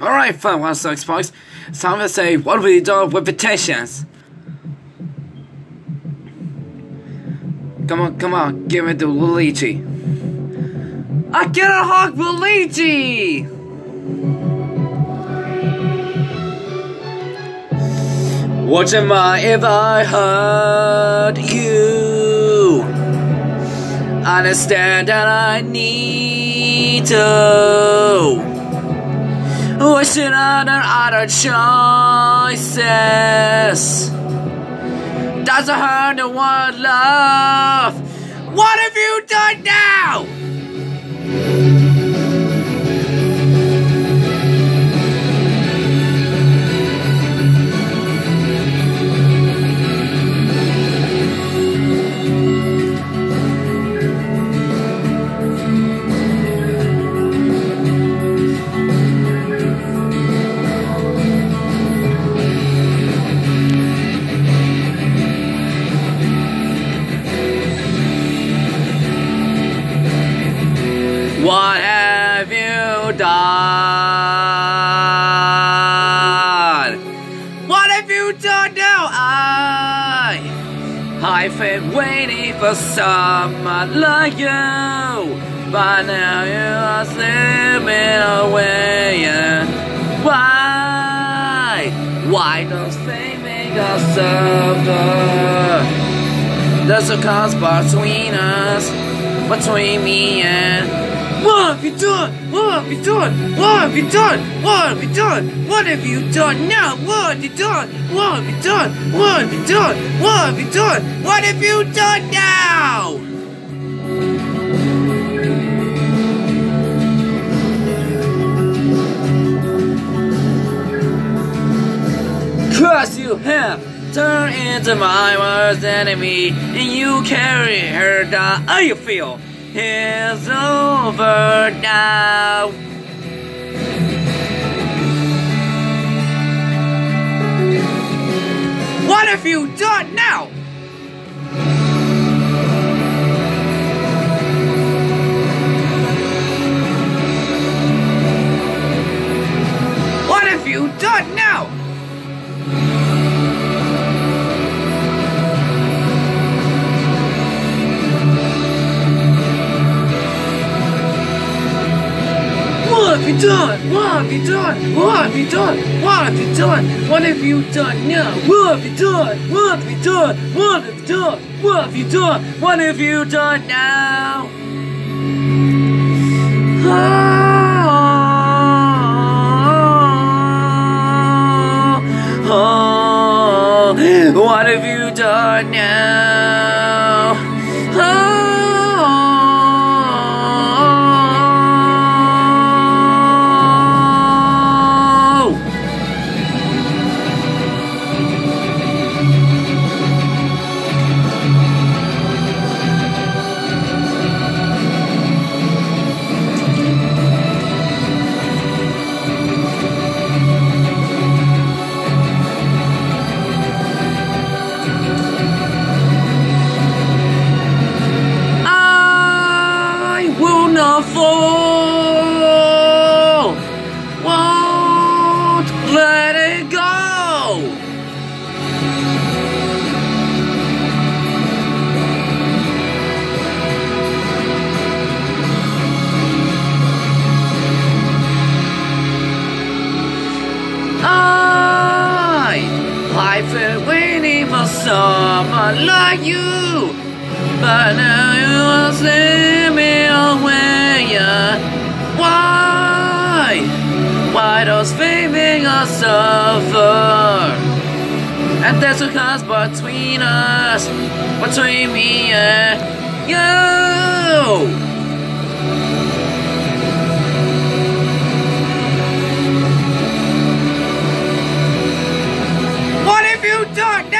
Alright, fun one so Xbox. It's time to say what we do with petitions. Come on, come on, give me the Luigi. I get a hug Luigi! What am I if I hurt you? Understand that I need to. Wishing on other choices. Doesn't hurt the one love. I've been waiting for someone like you, but now you are slipping away. And why? Why does fate make us suffer? There's a cause between us, between me and what have you done? What have you done? What have you done? What have you done? What have you done now? What have you done? What have you done? What have you done? What have you done? What have you done now? Cause you have turned into my worst enemy and you carry her down. You feel? It's over now. What have you done now? Done? What have you done? What have you done? What have you done? What have you done now? What have you done? What have you done? What have you done? What have you done? What have you done now? Oh, oh, what have you done now? Oh. Waiting for someone like you. But now you are slipping away. yeah. Why? Why does fate us suffer? And there's a cause between us, between me and you. Have you done